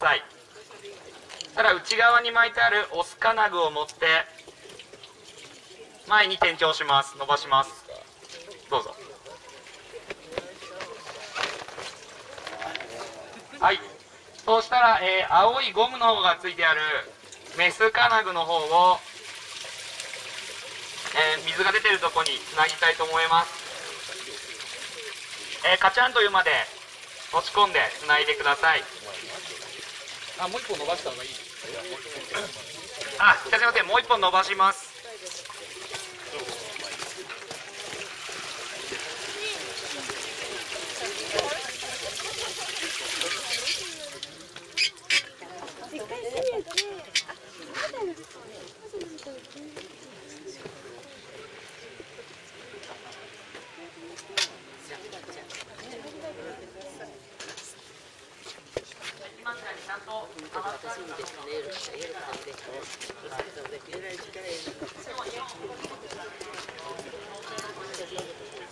さい。ただ内側に巻いてあるオス金具を持って前に転調します。伸ばします。どうぞ。はい。そうしたら、えー青いゴムの方がついてあるメス金具の方を、えー水が出てるとこにつなぎたいと思います、えーカチャンというまで持ち込んでつないでください。あもう一本伸ばした方がいいあ、じゃあすいません、もう一本伸ばします。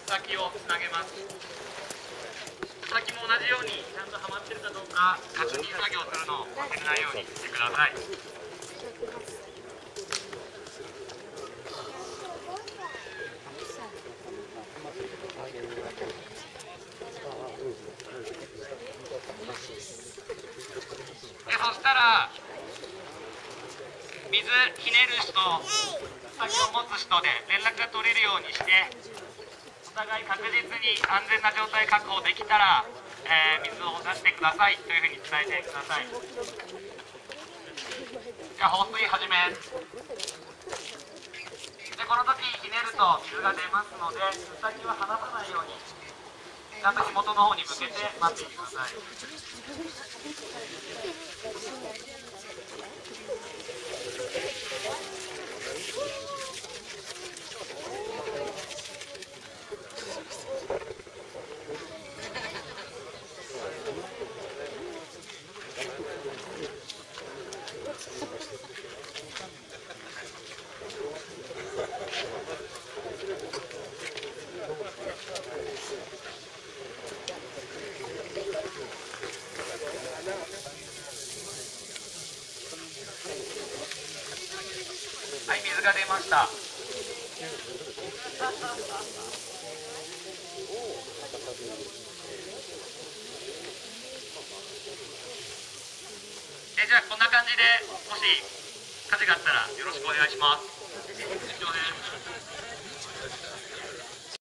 先をつなげます。先も同じようにちゃんとはまってるかどうか確認作業するのを忘れないようにしてください。そしたら水ひねる人先を持つ人で連絡が取れるようにしてお互い確実に安全な状態確保できたら、えー水を出してくださいというふうに伝えてください。じゃあ放水始め。でこの時ひねると水が出ますので先は離さないようにちゃんと火元の方に向けて待っていてください。が出ました。えじゃあこんな感じでもし火事があったらよろしくお願いします。以上です。